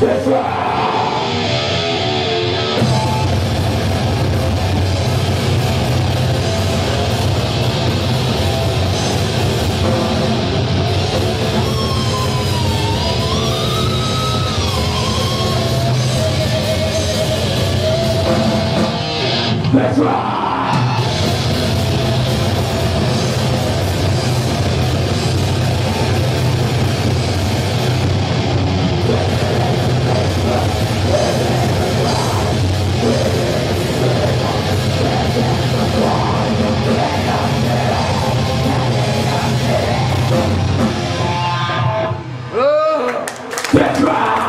Let's rock! That's right.